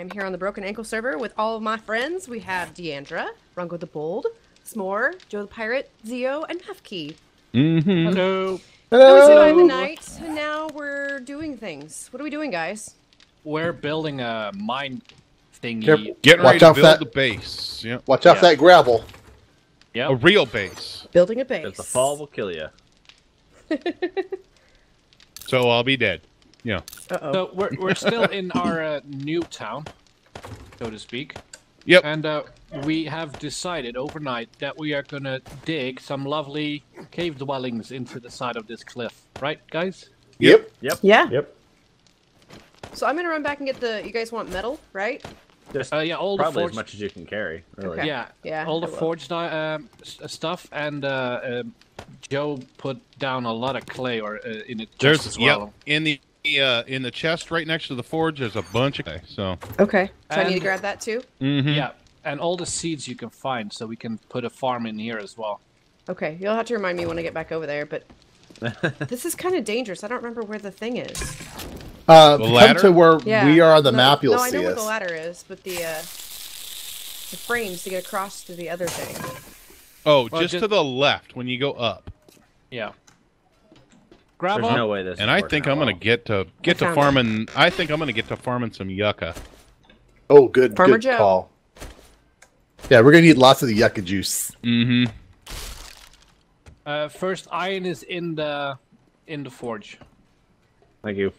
am here on the Broken Ankle server with all of my friends. We have Deandra, Rongo the Bold, Smoore, Joe the Pirate, Xeo, and Mafke. Mm-hmm. Hello. Now we survived the night, and now we're doing things. What are we doing, guys? We're building a mine thingy. Careful. Getting Watch ready to out build that- the base. Yep. Watch out for that gravel. A real base. Building a base. Because the fall will kill you. So I'll be dead. Yeah. Uh-oh. So we're we're still in our uh, new town, so to speak, Yep. and uh, we have decided overnight that we are gonna dig some lovely cave dwellings into the side of this cliff. Right, guys? Yep. Yep. yeah. Yep. So I'm gonna run back and get the. You guys want metal, right? Just Uh, yeah, all the probably forged. as much as you can carry. Really. Okay. Yeah, Yeah, all the forged uh, um, uh, stuff, and uh, um, Joe put down a lot of clay or uh, in it There's as yep. in the uh, in the chest right next to the forge. There's a bunch of. So. Okay. So I need to grab that too. Mm-hmm. Yeah, and all the seeds you can find, so we can put a farm in here as well. Okay, you'll have to remind me when I get back over there, but this is kind of dangerous. I don't remember where the thing is. Uh, The come ladder? to where Yeah. we are on the no, map. You'll no, I see know where the ladder is, but the uh, the frames to get across to the other thing. Oh, Well, just, just- to the left when you go up. Yeah. Grab There's up. no way this. And I think I'm gonna well. get to get to found it. farming. I think I'm gonna get to farming some yucca. Oh, good, Farmer good Joe. call. Yeah, we're gonna need lots of the yucca juice. Mm-hmm. Uh, first iron is in the in the forge. Thank you.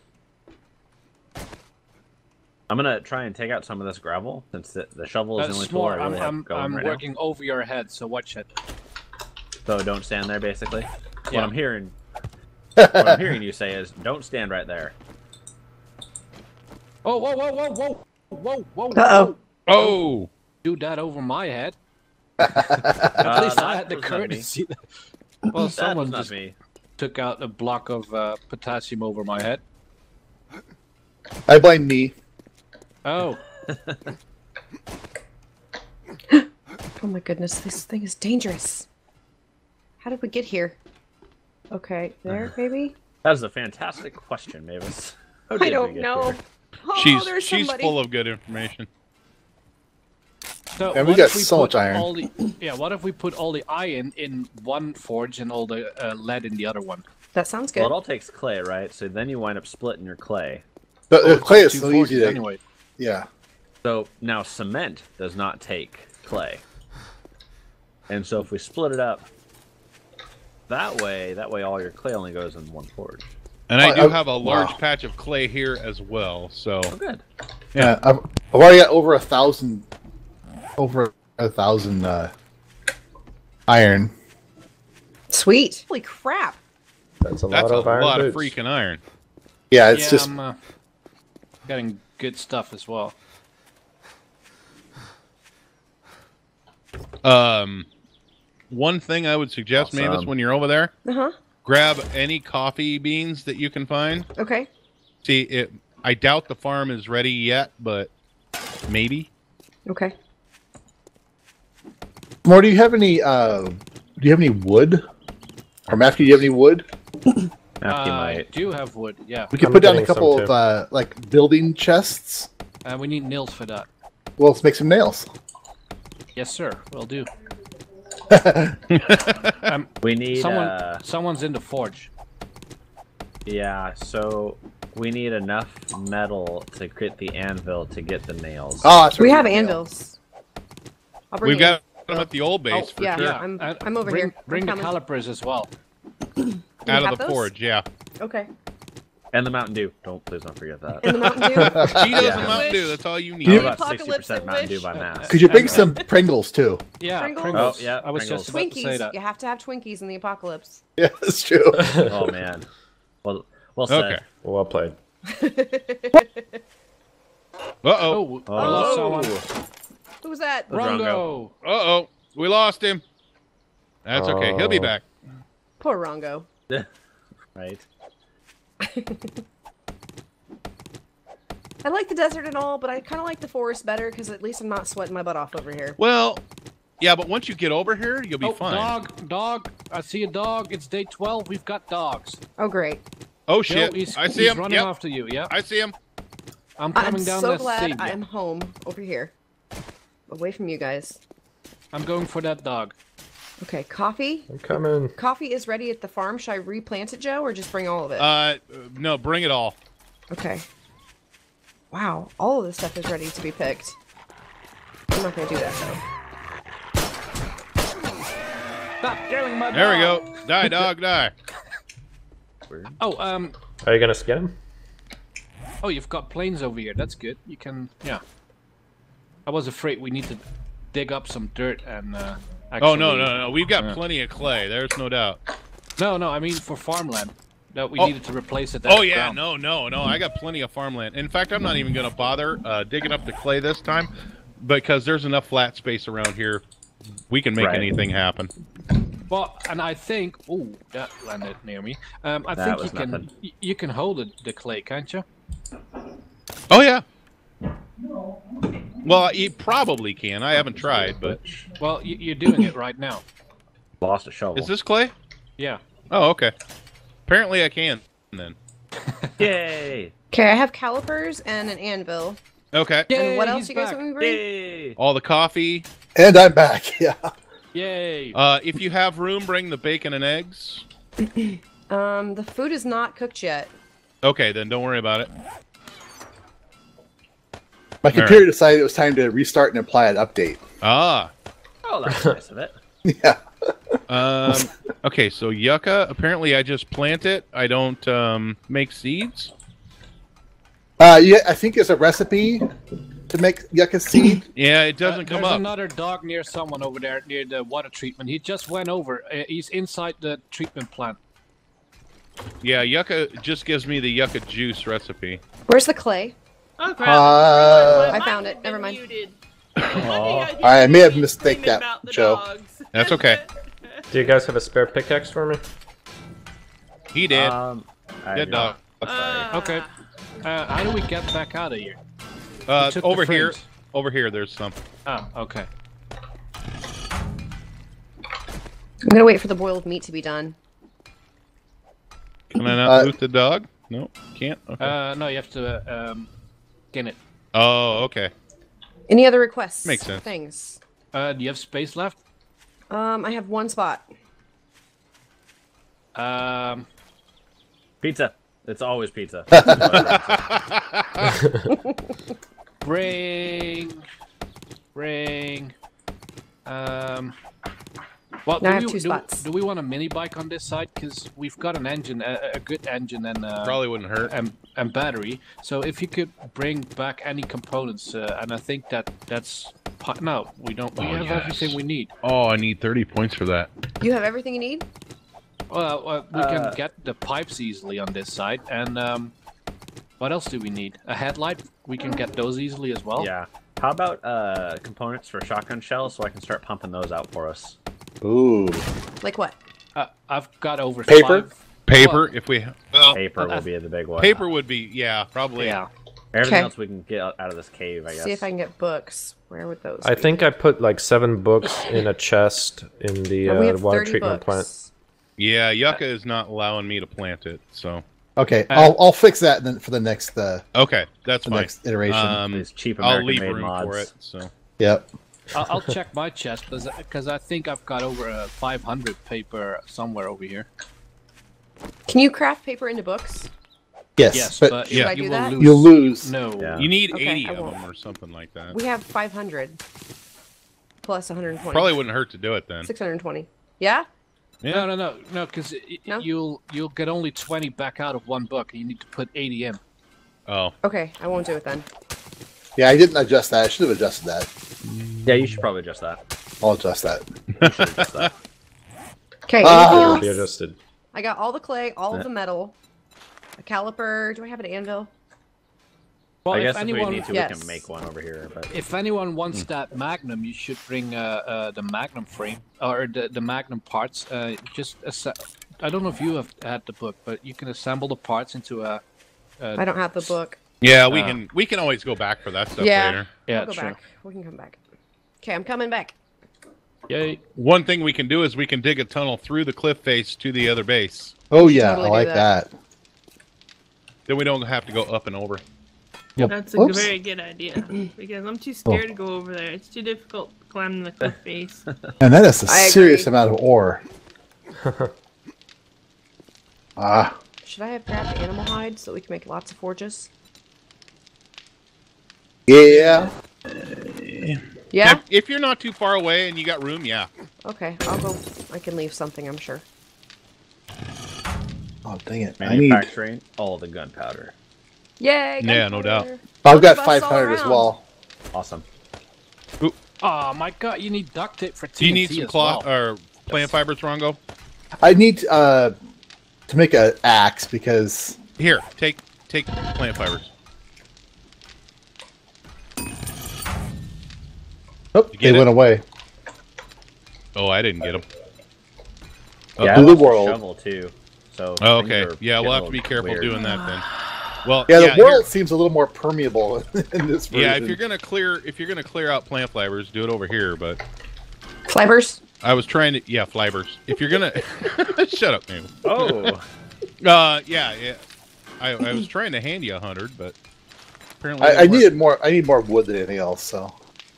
I'm gonna try and take out some of this gravel since the, the shovel is Uh, the only tool I really I'm, have I'm, going I'm right working over your head, so watch it. now. So don't stand there, basically. What Yeah. I'm hearing, what I'm hearing you say is, don't stand right there. Oh, whoa, whoa, whoa, whoa, whoa, whoa! Uh-oh. Oh. Do that over my head. Uh, At least I had the was not me. courtesy. well, That someone just me. took out a block of uh, potassium over my head. I blame me. Oh, Oh my goodness, this thing is dangerous. How did we get here? Okay, there maybe. That is a fantastic question, Mavis. How I don't know. Oh, she's she's somebody. full of good information. so And we got if we so much iron. All the, yeah, what if we put all the iron in one forge and all the uh, lead in the other one? That sounds good. Well, it all takes clay, right? So then you wind up splitting your clay. But Oh, clay is two so easy to. anyway. Yeah. So now cement does not take clay. And so if we split it up that way, that way all your clay only goes in one forge. And I Oh, do have a large wow. patch of clay here as well. So Oh, good. Yeah. I've, I've already got over a thousand, over a thousand uh, iron. Sweet. Holy crap. That's a that's lot a of iron That's a lot of freaking iron. Yeah, it's yeah, just I'm uh, getting good stuff as well. Um, one thing I would suggest, Mavis, when you're over there, Uh huh. grab any coffee beans that you can find. Okay. See, it. I doubt the farm is ready yet, but maybe. Okay. more. Do you have any? Uh, do you have any wood? Or Matthew, do you have any wood? Matthew Uh, I might. do have wood, yeah. We could I'm put down a couple of uh, like building chests. Uh, we need nails for that. Well, let's make some nails. Yes, sir. We'll do. um, We need. someone, Uh, someone's in the forge. yeah, so we need enough metal to get the anvil to get the nails. Oh, We have nails. anvils. I'll bring We've you- got them at the old base Oh, for yeah. sure. I'm- I'm over bring, here. I'm Bring the calipers as well. Out of the those? forge, yeah. Okay. And the Mountain Dew. Don't please don't forget that. In the Mountain Dew. She does Yeah. a Mountain Dew. That's all you need. You- I'm about Apocalypse 60% Mountain Dew by mass. Could you bring Okay. some Pringles too? Yeah, Pringles? Pringles. Oh, yeah, I was Pringles. just about to say Twinkies. that. You have to have Twinkies in the apocalypse. Yeah, that's true. Oh man. Well, well said. Okay. Well played. Uh oh. Oh, Oh, I lost someone. Who was that? Rongo. Rongo. Uh oh. We lost him. That's okay. He'll be Oh. back. Poor Rongo. right. I like the desert and all, but I kind of like the forest better because at least I'm not sweating my butt off over here. Well, yeah, but once you get over here, you'll be Oh, fine. dog, dog. I see a dog. It's day 12. We've got dogs. Oh, great. Oh Joe, shit! he's, I see he's him. running Yep. after you, yeah? I see him. I'm I'm coming down so to glad save you. I'm home over here, away from you guys. I'm going for that dog. Okay, coffee. I'm coming. Coffee is ready at the farm. Should I replant it, Joe, or just bring all of it? Uh, no, bring it all. okay. Wow, all of this stuff is ready to be picked. I'm not gonna do that though. Stop killing my There we go. Die, dog, die. Weird. Oh, um, Are you gonna skin him? oh, you've got planes over here. That's good. You can, yeah. I was afraid we need to dig up some dirt and. Uh, actually, Oh no, no, no. We've got Yeah. plenty of clay. There's no doubt. No, no. I mean for farmland. That we Oh. needed to replace it. Oh yeah, no, no, no. I got plenty of farmland. In fact, I'm not even gonna bother uh, digging up the clay this time because there's enough flat space around here. We can make Right. anything happen. Well, and I think, oh, that landed near me. Um, I That think you was can nothing. you can hold it, the clay, can't you? Oh yeah. Well, you probably can. I haven't tried, but Well, you're doing it right now. Lost a shovel. is this clay? Yeah. Oh, okay. Apparently, I can. Then. Yay! Okay, I have calipers and an anvil. Okay. and what else you guys back. want me to bring? Yay! All the coffee. And I'm back. Yeah. Yay! Uh, if you have room, bring the bacon and eggs. Um, the food is not cooked yet. Okay, then don't worry about it. My computer decided it was time to restart and apply an update. Ah. Oh, that's nice of it. Yeah. Um, okay, so yucca. Apparently, I just plant it. I don't um, make seeds. Uh, yeah, I think it's a recipe to make yucca seed. Yeah, it Uh, doesn't come there's up. There's another dog near someone over there near the water treatment. He just went over. Uh, he's inside the treatment plant. Yeah, yucca just gives me the yucca juice recipe. Where's the clay? Oh crap! Uh, I found it. Never mind. muted. Oh. I may have mistaken that, Joe. That's okay. Do you guys have a spare pickaxe for me? He did. Um, I Dead dog. not. Sorry. Okay. Uh, how do we get back out of here? Uh, over here. Over here, there's some. Oh, okay. I'm gonna wait for the boiled meat to be done. Can I not Uh, loot the dog? No, can't. Okay. Uh, no, you have to uh, um, skin it. oh, okay. Any other requests? Makes sense. Things. Uh, do you have space left? Um, I have one spot. Um, Pizza. It's always pizza. bring, bring. Um. Well, Now I do have we, two do, spots. do we want a mini bike on this side? Because we've got an engine, a, a good engine, and uh, Probably wouldn't hurt. and, and battery. So if you could bring back any components, uh, and I think that that's pi- no, we don't. We Oh, have yes. everything we need. Oh, I need 30 points for that. You have everything you need? Well, uh, we Uh, can get the pipes easily on this side, and um, what else do we need? A headlight? We can get those easily as well. yeah. How about uh, components for shotgun shells so I can start pumping those out for us? Ooh. Like what? Uh, I've got over Paper? five. Paper, Well, if we. Well, Paper well, will be the big one. paper would be. Yeah, probably. Yeah. Everything Okay. else we can get out out of this cave, I guess. See if I can get books. Where would those? I be? think I put like seven books in a chest in the uh, water 30 treatment plant. Yeah, yucca is not allowing me to plant it. So. Okay, Uh, I'll I'll fix that then for the next uh Okay, that's the fine. next iteration. Um, These cheap I'll American leave made room mods. for it. So. yep. I'll, I'll check my chest because I think I've got over uh, 500 paper somewhere over here. Can you craft paper into books? Yes, Yes, but, but Yeah. I you do will that? lose. you'll lose. No. Yeah. You need Okay, 80 of them or something like that. We have 500 plus 120. Probably wouldn't hurt to do it then. 620. Yeah. Yeah. No, no, no, no, because No? you'll you'll get only 20 back out of one book, and you need to put 80 in. Oh, Okay, I won't do it then. Yeah, I didn't adjust that. I should have adjusted that. Yeah, you should probably adjust that. I'll adjust that. You should adjust that. Okay. Ah. anything It'll be else? adjusted. I got all the clay, all Yeah. of the metal, a caliper. Do I have an anvil? Well, I if guess if anyone we need to, we can make one over here. But if anyone wants that Magnum, you should bring uh, uh, the Magnum frame or the the Magnum parts. Uh, just I don't know if you have had the book, but you can assemble the parts into a. a I don't have the book. yeah. We Uh, can we can always go back for that stuff Yeah. later. Yeah, I'll go true. back. We can come back. Okay, I'm coming back. Yay! One thing we can do is we can dig a tunnel through the cliff face to the other base. Oh yeah, Totally I like that. that. Then we don't have to go up and over. That's a Whoops. very good idea because I'm too scared to go over there. It's too difficult climbing the cliff face. And that is a I serious agree. amount of ore. ah, Should I have grabbed animal hide so we can make lots of forges? yeah. Yeah? If, if you're not too far away and you got room, yeah. Okay, I'll go. I can leave something, I'm sure. Oh dang it! I need. Manufacturing all the gunpowder. Yay! Yeah, no doubt. gunpowder. I've got Lots of us all 500 as well. Awesome. Oh my god, you need duct tape for TNT Do you need some cloth well. or plant fibers, Rongo? I need uh to make an axe because Here, take take plant fibers. Oh, You they it? went away. Oh, I didn't get them. Yeah, do I the world. shovel too. So Oh, okay. Yeah, we'll have to be careful weird. doing that then. Well, Yeah, the here- world seems a little more permeable in this version. Yeah, if you're gonna clear if you're gonna clear out plant fibers, do it over here. But Fibers? I was trying to yeah fibers. If you're gonna shut up, man. Oh, Uh, yeah, yeah. I, I was trying to hand you a hundred, but apparently I, I needed more. I need more wood than anything else. So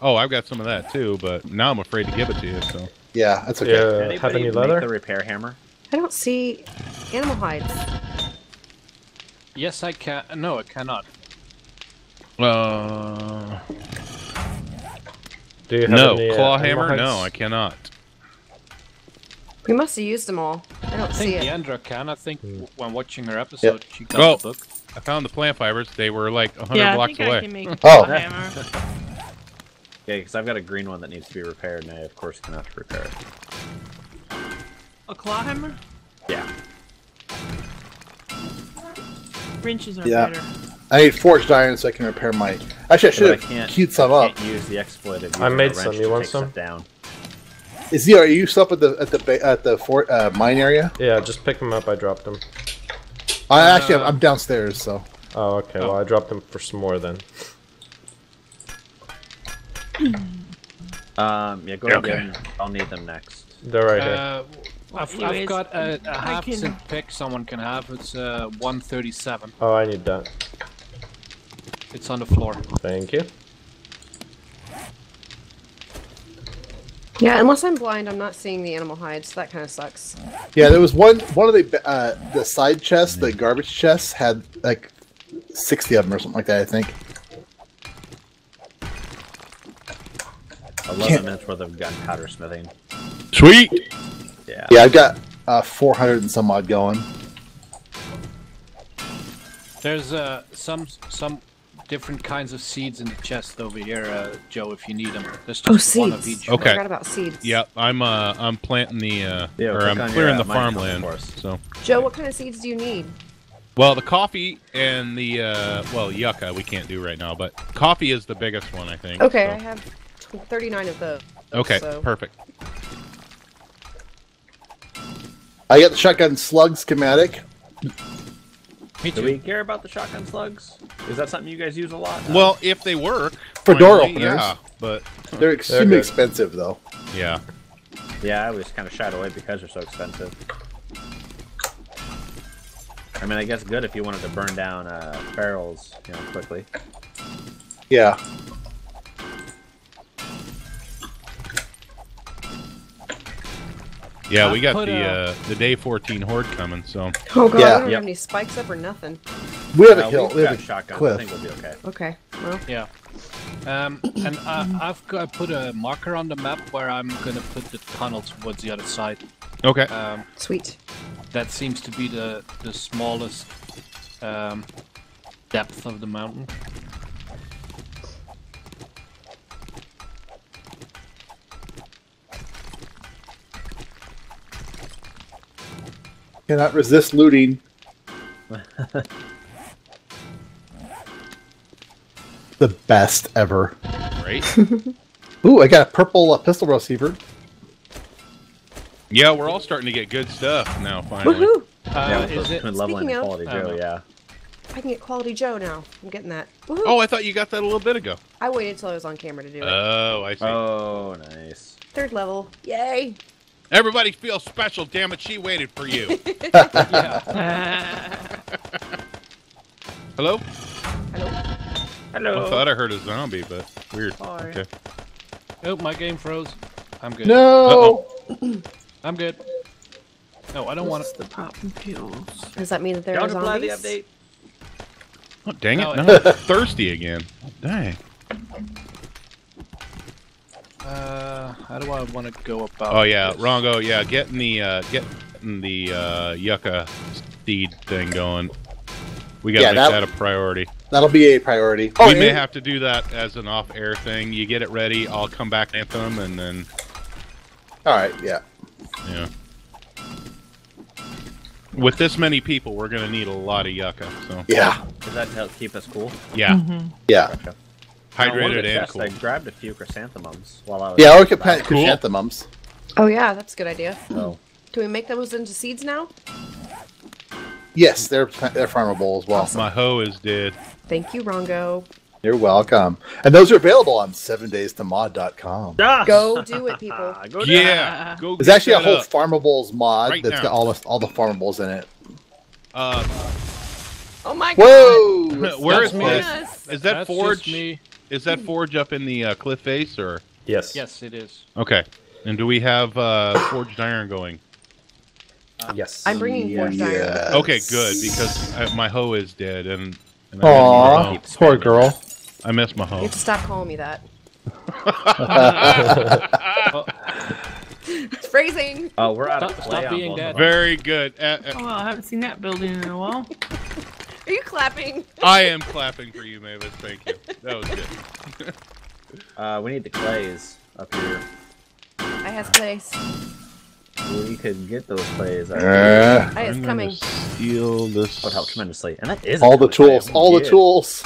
Oh, I've got some of that too, but now I'm afraid to give it to you. So yeah, that's okay. Yeah, have any make leather? the repair hammer? I don't see animal hides. Yes, I can. No, I cannot. uh, Do you have no any, uh, claw animal hammer. No. I cannot. We must have used them all. I don't I see think it. Deandra can. I think when watching her episode, she got Oh. the book. I found the plant fibers. They were like hundred yeah, I blocks think away. I can make a Oh. claw hammer. Yeah, because I've got a green one that needs to be repaired, and I of course cannot repair it. A claw hammer? Yeah. Wrenches are Yeah. better. I need forged iron so I can repair my. Actually, I But I should have can't- queued some I up. can't use the exploit I made some. wrench You to want take some? stuff Down. Is he? Are you still up at the at the ba- at the fort uh, mine area? Yeah, just pick them up. I dropped them. I actually Uh, I'm downstairs. So Oh, okay. Well, I dropped them for some more then. Um, yeah, go ahead. Okay. and I'll need them next. They're right here. Uh, I've, anyways, I've got a half can- cent pick someone can have. It's uh, 137. Oh, I need that. It's on the floor. Thank you. Yeah, unless I'm blind, I'm not seeing the animal hides. That kind of sucks. yeah, there was one one of the uh, the side chests, the garbage chests, had like sixty of them or something like that. I think. 11 Can't- minutes worth of gunpowder smithing. Sweet. Yeah. Yeah, I've got uh, four hundred and some odd going. There's uh, some some different kinds of seeds in the chest over here, uh, Joe. If you need them, there's just Oh, one of seeds. each. Okay. I forgot about seeds. Yep, I'm uh I'm planting the uh Yeah, or I'm on your, clearing uh, the farmland. for us. So Joe, what kind of seeds do you need? well, the coffee and the uh well yucca we can't do right now, but coffee is the biggest one I think. Okay, so. I have tw- 39 of those. Okay, so- perfect. I got the shotgun slug schematic. Me Do we care about the shotgun slugs? Is that something you guys use a lot? Well, if they work For door finally, openers. yeah, but They're extremely good. expensive though. yeah. Yeah, I was kind of shied away because they're so expensive. I mean, I guess good if you wanted to burn down uh, barrels, you know, quickly. Yeah. Yeah, we got the a- uh, the day 14 horde coming, so Oh god, Yeah. I don't Yep. have any spikes up or nothing. We have a Uh, hill. we've We have got a shotguns. I think we'll be okay. Okay, well, Yeah. Um, and uh, I've got put a marker on the map where I'm gonna put the tunnel towards the other side. okay. Um, sweet. that seems to be the the smallest um, depth of the mountain. Cannot resist looting. the best ever. Great. Ooh, I got a purple uh, pistol receiver. yeah, we're all starting to get good stuff now. Finally. Woohoo! Uh, with is it? twin leveling Speaking and of- quality I Joe, know. yeah. I can get Quality Joe now. I'm getting that. Woohoo! Oh, I thought you got that a little bit ago. I waited till I was on camera to do it. Oh, I see. Oh, nice. Third level. Yay! Everybody feels special. Damn it, she waited for you. Hello. Hello? Hello. I thought I heard a zombie, but weird. Hi. Okay. Oh, my game froze. I'm good. No. I'm good. No, I don't want What's to. the popping pills? Does that mean that there Don't are apply the update. Oh, dang it! No, I'm thirsty again. Dang. Uh, how do I want to go about? Oh yeah, this? Rongo. Yeah, getting the uh, getting the uh, yucca seed thing going. We gotta Yeah, make that- that, a priority. That'll be a priority. Oh, we may have to do that as an off-air thing. You get it ready. I'll come back anthem, and then All right. Yeah. yeah. With this many people, we're gonna need a lot of yucca. So Yeah. Does that help keep us cool? yeah, Yeah. Now, one of hydrated the and cool. I grabbed a few chrysanthemums while I was. Yeah. Or we could plant Cool. chrysanthemums. Oh yeah, that's a good idea. So, Do we make those into seeds now? Yes, they're they're farmable as well. My hoe is dead. Thank you, Rongo. You're welcome. And those are available on 7daystomod.com. Ah! Go do it, people. Go down. Yeah, go. There's get actually a whole up. farmables mod Right that's now. got almost all the farmables in it. Uh, Oh my god. Whoa! where That's is me. Is that That's forge? just me. Is that forge up in the uh, cliff face or? Yes. Yes, it is. Okay. And do we have uh, forged iron going? Yes. I'm bringing Yeah. forged iron. Yes. Okay, good because I, my hoe is dead and. and I, Aw, miss my hoe. poor girl. I miss my hoe. You hoe. have to stop calling me that. It's phrasing. Oh, we're out of Stop- clay stop being dead. Very good. Uh, Oh, uh, well, I haven't seen that building in a while. Are you clapping? I am clapping for you, Mavis. Thank you. That was good. Uh, we need the clays up here. I has place. We could get those clays. I Uh, I is I'm coming. gonna steal this. would help tremendously. And that is all the tools. All the yeah. tools.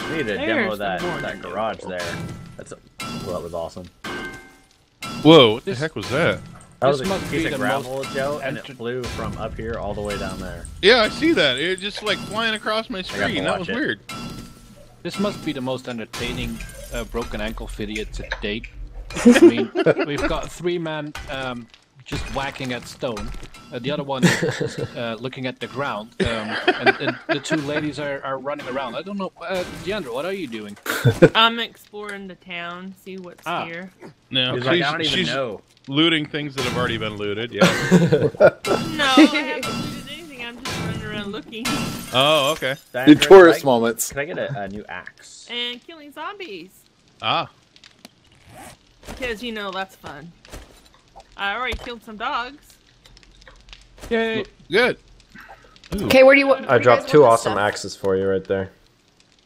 We need to There's demo that that garage there. That's a, well, that was awesome. Whoa! What the heck was that? That This was a must piece be of the gravel, Joe, and it enter- flew from up here all the way down there. Yeah, I see that. It just like flying across my screen. That was it. weird. This must be the most entertaining uh, broken ankle video to date. I mean, we've got three man um, just whacking at stone. Uh, the other one is uh, looking at the ground, um, and, and the two ladies are, are running around. I don't know, uh, Deandra, what are you doing? I'm exploring the town, see what's Ah. here. No, He's she's, like, I don't even she's know. looting things that have already been looted. Yeah. No, I haven't looted anything. I'm just running around looking oh, okay. Diane, The can I- tourist moments. Can I get a, a new axe? and killing zombies Ah, because you know that's fun. I already killed some dogs. Yay! good. Okay, where do you want? I where do you dropped two awesome stuff? axes for you right there.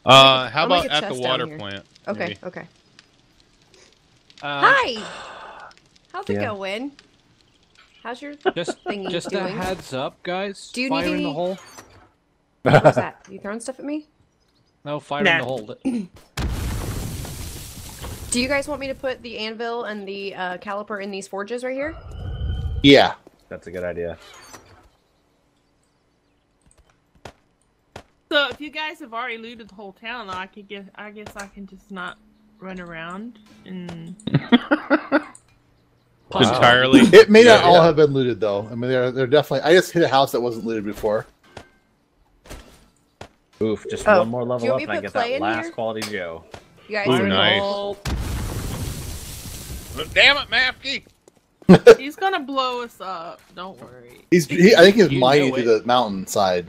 Uh, how I'll about at the water plant? Okay, maybe? okay. Uh, Hi. How's it Yeah. going? How's your Just, thingy just a heads up, guys. Do you fire need in the any- hole. What's that? You throwing stuff at me? No, fire in Nah. the hole. Do you guys want me to put the anvil and the uh, caliper in these forges right here? Yeah. That's a good idea. So if you guys have already looted the whole town, I could get. I guess I can just not run around and. Entirely. It may not all yeah. have been looted though. I mean, they're they're definitely. I just hit a house that wasn't looted before. Oof, just Oh, one more level up and I get that last here? quality Joe. You guys Ooh, are nice. all- Damn it, Mafke! He's gonna blow us up. Don't worry. He's. He, I think he's You mining know to it. the mountainside.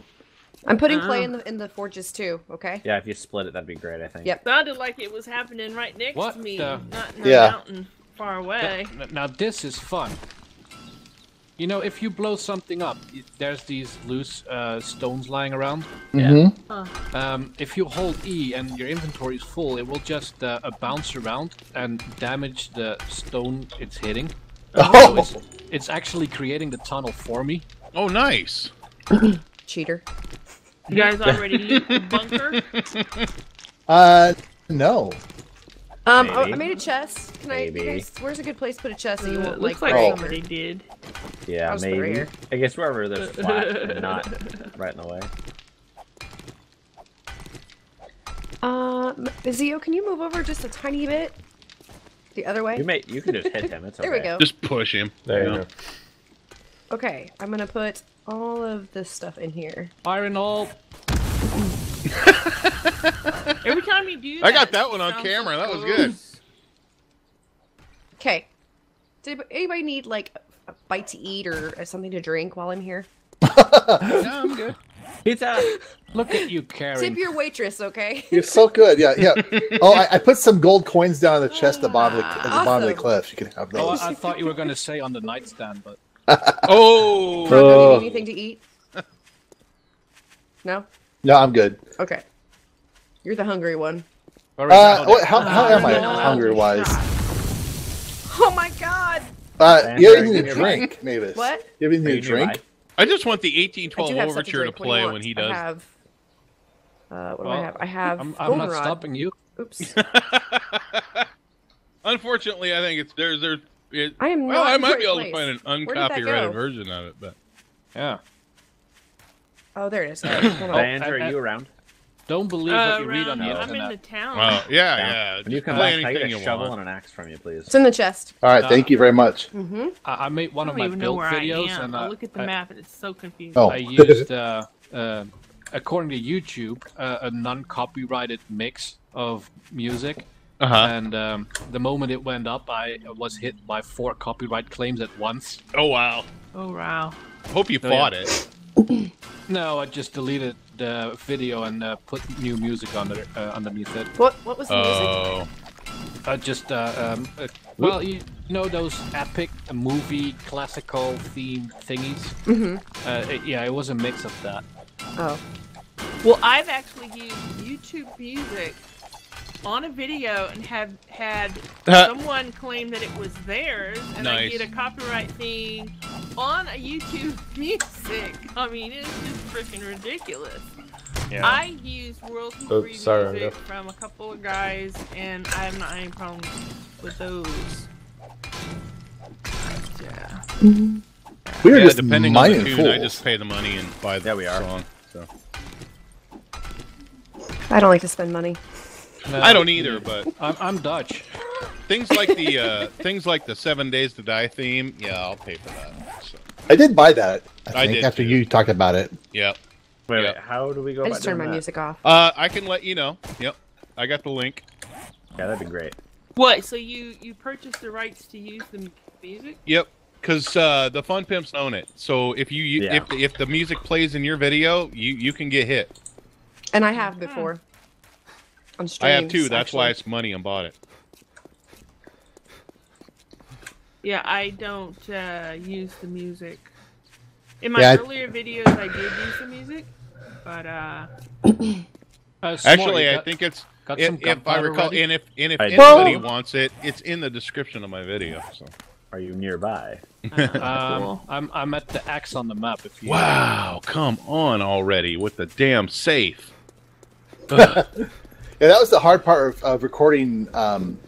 I'm putting Uh-uh. clay in the in the forges too. Okay. Yeah, if you split it, that'd be great, I think. Yep. Sounded like it was happening right next What to me, the- not in a Yeah. mountain far away. N- Now this is fun. You know, if you blow something up, there's these loose uh, stones lying around. Mm-hmm. Um, if you hold E and your inventory is full, it will just uh, uh, bounce around and damage the stone it's hitting. So Oh, it's, it's actually creating the tunnel for me. Oh, nice. Cheater. You guys already loot bunker? uh, no. Um, oh, I made a chest. Can I? you Maybe. guys- where's a good place to put a chest that you Uh, won't like? looks like break? somebody did. Yeah, I'll just put it right maybe. I guess wherever there's flat and not right in the way. Uh, M- Xeo, can you move over just a tiny bit? The other way. You may you can just hit him. It's okay. There we go. Just push him. There you go. Okay, I'm gonna put all of this stuff in here. Iron in the hole. Every time you do I got that one on camera. That was oh. good. Okay. Did anybody need like a bite to eat or something to drink while I'm here? No, I'm good. It's a Look at you, Karen. Tip your waitress, okay? You're so good. Yeah, yeah. Oh, I, I put some gold coins down in the chest at the bottom of the, at the, bottom of the cliff. You can have Oh, those. I, I thought you were going to say on the nightstand, but Oh, Bronco, do Oh. you need oh. anything to eat? No? No, I'm good. Okay. You're the hungry one. Where is Uh, that? what, how, how am I hungry wise? Oh my god! Uh, Sandra, you have anything to give drink, Mavis? What? You have anything Are to drink? I just want the 1812 do have stuff overture to drink. What do you play when he I does. have. Uh, what do I have? I have. I'm, I'm not stopping you. Oops. Unfortunately, I think it's there's there's. It, I am well, not I might be able right to find an Where did that uncopyrighted version of it, but Yeah. Oh, there it is. Hold on. Diane, are I- I- you around? Don't believe Uh, what you read on the internet. I'm in the town. well, yeah, yeah. When you come play back, can I get a you shovel want. and an axe from you, please? It's in the chest. All right, thank you very much. Mm-hmm. I, I made one I of don't my build videos, I and I uh, look at the I, map and it's so confusing. Oh. I used, uh, uh, according to YouTube, uh, a non-copyrighted mix of music. Uh huh. And um, the moment it went up, I was hit by four copyright claims at once. Oh wow. Oh wow. Hope you Oh, fought yeah. it. No, I just deleted the video and uh, put new music under uh, underneath it. What? What was the music? Oh. Uh, just uh, um, uh, well, you know those epic movie classical theme thingies. Mm-hmm. Uh, it- yeah, it was a mix of that. Oh. Well, I've actually used YouTube Music on a video and have had someone claim that it was theirs, and I Nice. get a copyright thing on a YouTube Music. I mean, it's just freaking ridiculous. Yeah. I use royalty Oops, free sorry, music Rhonda. from a couple of guys, and I have not any problems with those. Yeah. We are Yeah, just depending on the mining tune, fools. I just pay the money and buy the Yeah, we are. song. So. I don't like to spend money. No, I don't either, but I'm, I'm Dutch. things like the uh, things like the Seven Days to Die theme, yeah, I'll pay for that. So, I did buy that. I I did after too. you talked about it. yeah. Wait, Yeah. wait, how do we go I about just turned my that? music off. Uh, I can let you know. Yep. I got the link. Yeah, that'd be great. What? So you you purchased the rights to use the music? Yep. Because uh, the Fun Pimps own it. So if you, you Yeah. if if the music plays in your video, you you can get hit. And I have before. On I have two. That's why it's money and bought it. Yeah, I don't uh, use the music. In my Yeah, I- earlier videos, I did use the music, but uh, Uh, Actually, you I think it's got if, some if I recall, ready? and if and if I anybody do. wants it, it's in the description of my video. So. Are you nearby? Um, Cool. I'm I'm at the X on the map. If you Wow! Come on already with the damn safe. Yeah, that was the hard part of, of recording um,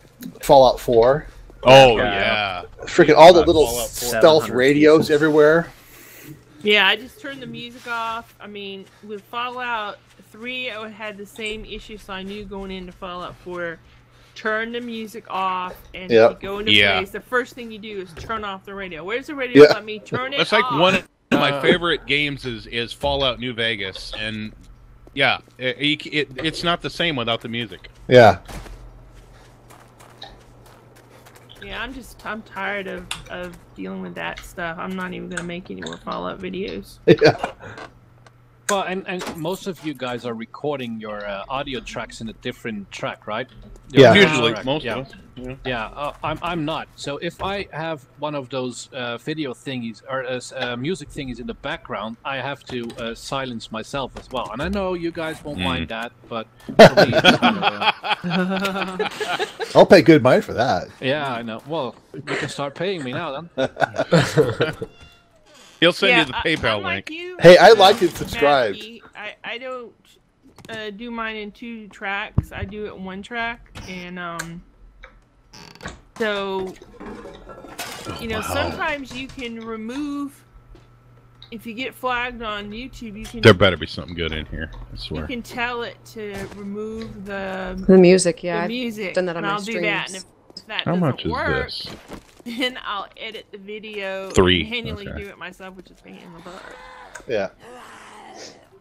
Fallout 4. Oh Yeah. yeah. Freaking all the little Fallout 4. stealth 700 radios pieces. everywhere. yeah, I just turned the music off. I mean, with Fallout 3, I had the same issue, so I knew going into Fallout 4, turn the music off, and if you go into Yeah. place, the first thing you do is turn off the radio. Where's the radio? Yeah. Let me turn it That's like off. one of my Uh, favorite games is is Fallout New Vegas, and yeah, it, it, it, it's not the same without the music. Yeah. Yeah, I'm just I'm tired of of dealing with that stuff. I'm not even gonna make any more Fallout videos. yeah. Well, and, and most of you guys are recording your uh, audio tracks in a different track, right? Your Yeah. Usually, track, most yeah. of us. Yeah. Yeah, uh, I'm I'm not. So if I have one of those uh, video thingies or uh, uh, music thingies in the background, I have to uh, silence myself as well. And I know you guys won't Mm. mind that, but for me, it's kind of, uh, I'll pay good money for that. yeah, I know. Well, you can start paying me now then. He'll send yeah, you the I- PayPal I'm link. you, Hey, I uh, like it subscribed. Matthew. I I don't uh, do mine in two tracks. I do it in one track, and um, so you know sometimes you can remove. If you get flagged on YouTube, you can There better be something good in here. I swear. you can tell it to remove the The music, yeah. the I've music. done that on and my I'll do that. And if, if that How doesn't much is work, this? then I'll edit the video. Three, And manually okay. do it myself, which is a pain in the butt. Yeah.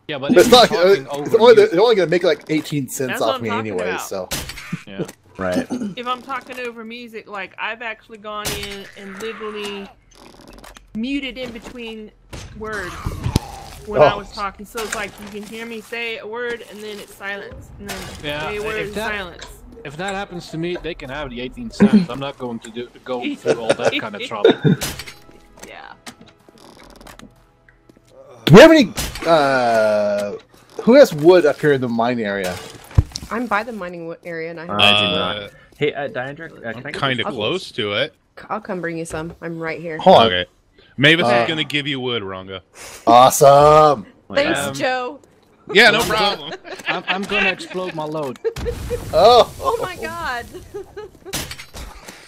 Yeah, but But it's not. you're talking It's over only, music- they're only gonna make like 18 cents That's off me anyway. about. So yeah. Right. if I'm talking over music, like I've actually gone in and literally muted in between words when I Oh. was talking. So it's like you can hear me say a word and then it's silence, and then Yeah, say a if word and that- silence. If that happens to me, they can have the 18 cents. I'm not going to do go through all that kind of trouble. Yeah. do we have any? Uh, who has wood up here in the mine area? I'm by the mining wo- area, and I have. I do Uh, not. Hey, uh, Diandra, uh, can I I'm kind of close to it. I'll come bring you some. I'm right here. Hold on. Okay. Mavis Uh, is gonna give you wood, Rongo. Awesome. Thanks, Um, Joe. Yeah, no problem. I'm, I'm going to explode my load. Oh. Oh my god.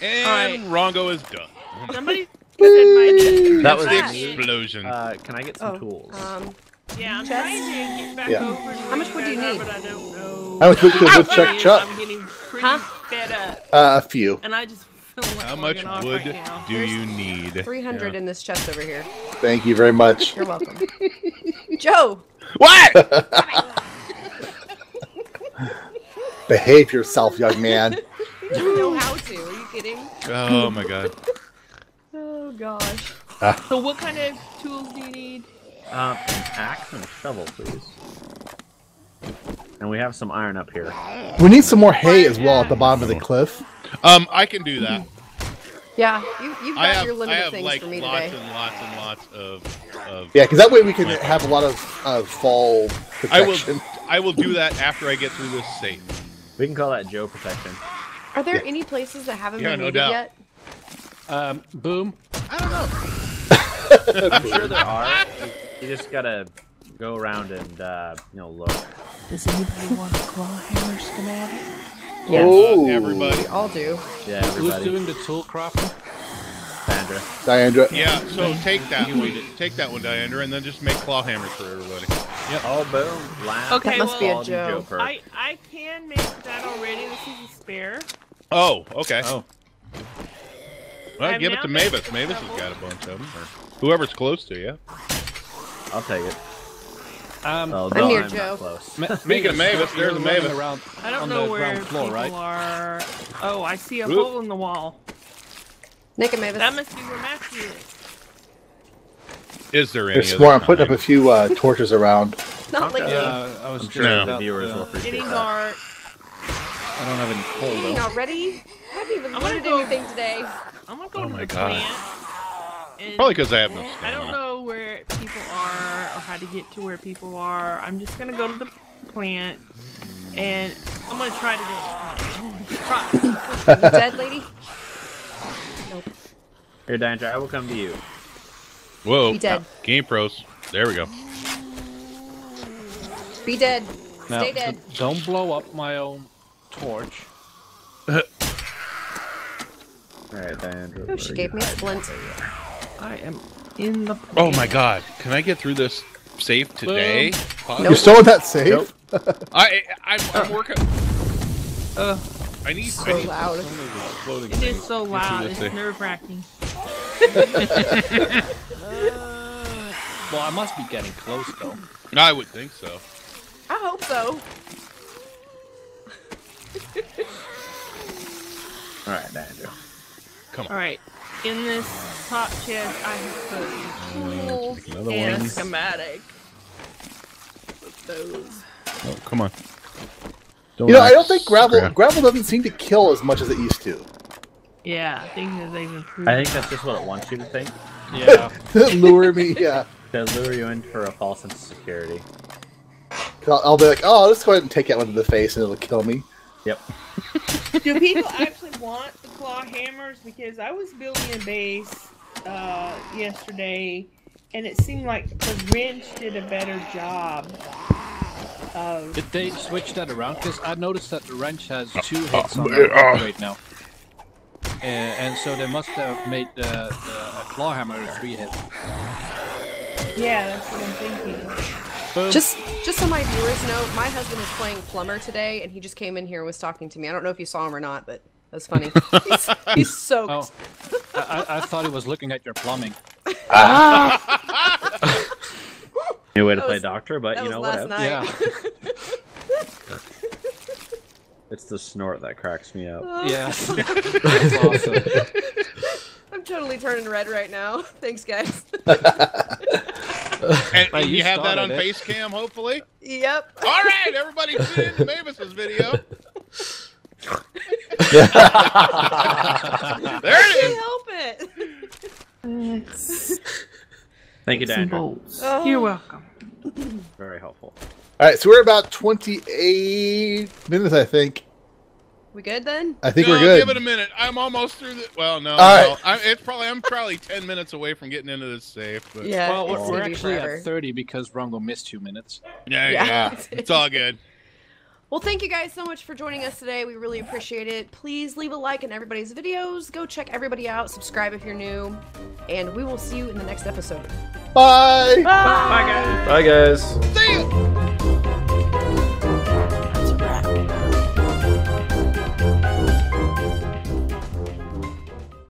And Rongo is done. Somebody That was the. Explosion. Uh, can I get some Oh, tools? um, Yeah, I'm Chest? trying to get back Yeah. over. to How much wood do you guys are, need? But I don't know. How much wood could I'm wood chuck chuck? I'm getting pretty Huh? fed up, Uh, a few. and I just feel like How much wood right now. do you need? 300 in this chest over here. Thank you very much. You're welcome. Joe. What? Behave yourself, young man. Don't know how to. Are you kidding? oh my god. Oh gosh. So, what kind of tools do you need? Uh, an axe and a shovel, please. And we have some iron up here. We need some more hay as well at the bottom of the cliff. Um, I can do that. Yeah, you, you've got I have, your I limited have things like for me lots today. and lots and lots of, of. Yeah, because that way we can have a lot of uh, fall I will, protection. I will do that after I get through this safe. We can call that Joe protection. Are there any places that haven't Yeah, been no needed doubt. yet? Um, boom. I don't know. I'm sure there are. You just gotta go around and uh, you know look. Does anybody want a claw hammer schematic? Yes. Oh, everybody. We all do. Yeah, everybody. Who's doing the tool crafting? Sandra. Diandra. Yeah, so take that one. Take that one, Diandra, and then just make claw hammers for everybody. Oh, boom. Last Okay, That must be a quality Joe. Joker. I I can make that already. This is a spare. Oh, okay. Oh. Well, I've give it to Mavis. Mavis shovel. has got a bunch of them. Or whoever's close to you. I'll take it. Um, Oh, I'm no, near I'm Joe. not close. Ma- Speaking of Mavis, there's a Mavis. Around I don't know where ground floor, people right? are. Oh, I see a Oop. hole in the wall. Nick and Mavis. That must be where Matthew is. Is there any? There's more. I'm putting up a few uh, torches around. Not like Yeah, I was I'm just sure No. the about, viewers uh, will appreciate Getting that. dark. I don't have any coal Eating though. already? I haven't even I'm gonna looted go- anything today. I'm gonna go Oh to my the God. plant. And Probably because I have no I don't know where people are or how to get to where people are. I'm just gonna go to the plant and I'm gonna try to try. You dead, lady? Nope. Here, Diandra, I will come to you. Whoa. Be dead. Game pros. There we go. Be dead. Now, Stay dead. don't blow up my own torch. All right, Diandra. Oh, she gave me a hiding? Splint. I am in the. Oh my god. Can I get through this safe today? You're still in that safe? I, I, I'm, I'm working. Uh, I need. So I need loud. some of those floating it things. is so loud. It's nerve wracking. Well, I must be getting close though. I would think so. I hope so. All right, Nando. Come on. All right. In this top chest, I have Tools. Take another put and a schematic. Put those. Oh, come on. You know, I don't think gravel scrap. gravel doesn't seem to kill as much as it used to. Yeah, I think that they've improved. I think that's just what it wants you to think. Yeah. Lure me, yeah. To lure you in for a false sense of security. I'll, I'll be like, oh, let's go ahead and take that one to the face and it'll kill me. Yep. Do people actually want the claw hammers? Because I was building a base uh, yesterday, and it seemed like the wrench did a better job. Of, Did they switch that around? Because I noticed that the wrench has two hits on the uh, upgrade now. Uh, and so they must have made the, the claw hammer a three hit. yeah, that's what I'm thinking. Boom. Just, just so my viewers know, my husband is playing plumber today, and he just came in here and was talking to me. I don't know if you saw him or not, but that's funny. He's, he's soaked. Oh, I, I, I thought he was looking at your plumbing. Ah. New way to That play was- doctor, but you know what? whatever. night. Yeah. It's the snort that cracks me up. Yeah. That's awesome. I'm totally turning red right now. Thanks, guys. And Hey, you, you have that on started it. face cam, hopefully. yep. All right, everybody tune in to Mavis's video. there it Can't help it. Thank you, Some Dan. Oh. You're welcome. Very helpful. All right, so we're about 28 minutes, I think. We good then? I think no, we're good. Give it a minute. I'm almost through the. Well, no, All no. right. I, it's probably I'm probably ten minutes away from getting into this safe. But Yeah. well, it's we're, we're actually forever. at 30 because Rongo missed two minutes. yeah, Yeah. yeah, it's all good. Well, thank you guys so much for joining us today. We really appreciate it. Please leave a like in everybody's videos. Go check everybody out. Subscribe if you're new. And we will see you in the next episode. Bye. Bye, guys. Bye, guys. See